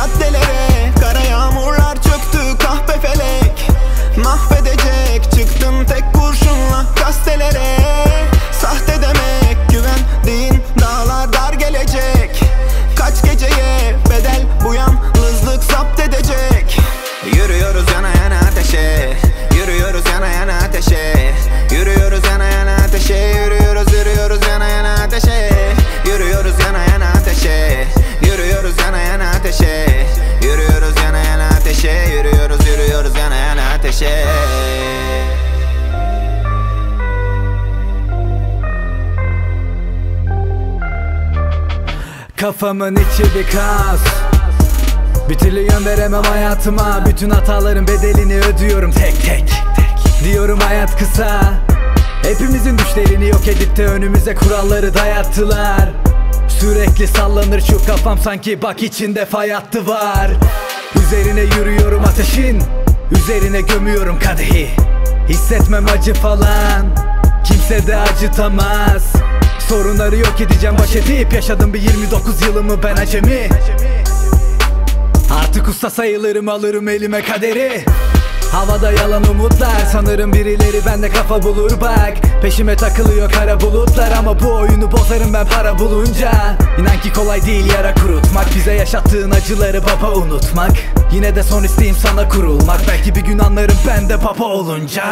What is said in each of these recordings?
caddelere. Kara yağmurlar çöktü kahpe felek Mahvedecek. Çıktın tek kurşunla gazetelere Kafamın içi bir kaos Bir türlü yön veremem hayatıma. Bütün hataların bedelini ödüyorum tek tek. Diyorum hayat kısa. Hepimizin düşlerini yok edip de önümüze kuralları dayattılar. Sürekli sallanır şu kafam sanki bak içinde fay hattı var. Üzerine yürüyorum ateşin Üzerine gömüyorum kadehi. Hissetmem acı falan Kimse de acıtamaz Sorunları yok edeceğim baş edip Yaşadım bir 29 yılımı ben acemi. Artık usta sayılırım alırım elime kaderi. Havada yalan umutlar Sanırım birileri bende kafa bulur bak. Peşime takılıyor kara bulutlar Ama bu oyunu bozarım ben para bulunca. İnan ki kolay değil yara kurutmak Bize yaşattığın acıları baba unutmak. Yine de son isteğim sana kurulmak Belki bir gün anlarım ben de baba olunca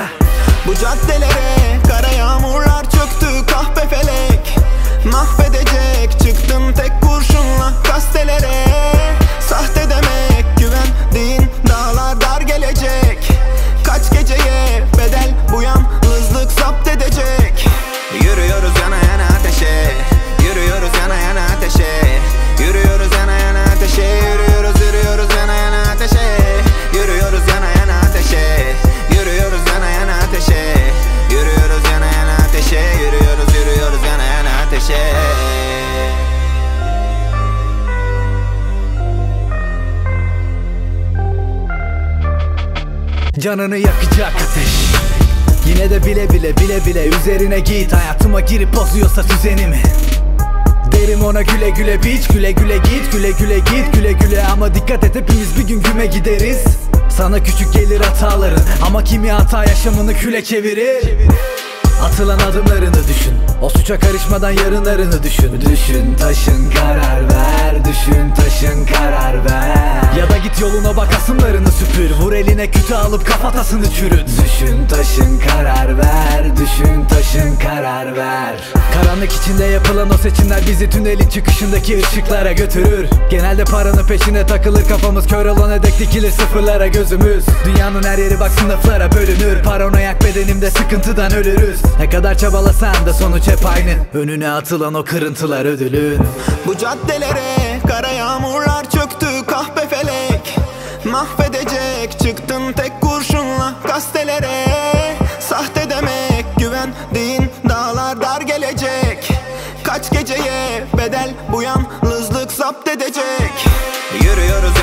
Bu caddelere kara yağmurlar çöktü kahpe felek. Mahvedecek Canını yakacak ateş. Yine de bile bile bile bile üzerine git. Hayatıma girip bozuyorsa düzenimi. Derim ona güle güle biç Güle güle git güle güle git güle güle. Ama dikkat et hepimiz bir gün güme gideriz. Sana küçük gelir hataların Ama kimi hata yaşamını küle çevirir. Atılan adımlarını düşün. O suça karışmadan yarınlarını düşün. Düşün taşın karar ver Düşün taşın yoluna bak asımlarını süpür. Vur eline kütü alıp kafatasını çürüt. Düşün taşın karar ver. Düşün taşın karar ver. Karanlık içinde yapılan o seçimler Bizi tünelin çıkışındaki ışıklara götürür. Genelde paranın peşine takılır Kafamız kör olana dek dikilir sıfırlara gözümüz. Dünyanın her yeri bak sınıflara bölünür. Paranoyak bedenimde sıkıntıdan ölürüz. Ne kadar çabalasan da sonuç hep aynı. Önüne atılan o kırıntılar ödülün. Bu caddelere kara yağmurlar çöktü kahpe felek Mahvedecek çıktın tek kurşunla gazetelere. Sahte demek güvendiğin dağlar dar gelecek. Kaç geceye bedel bu yalnızlık zapt edecek. Yürüyoruz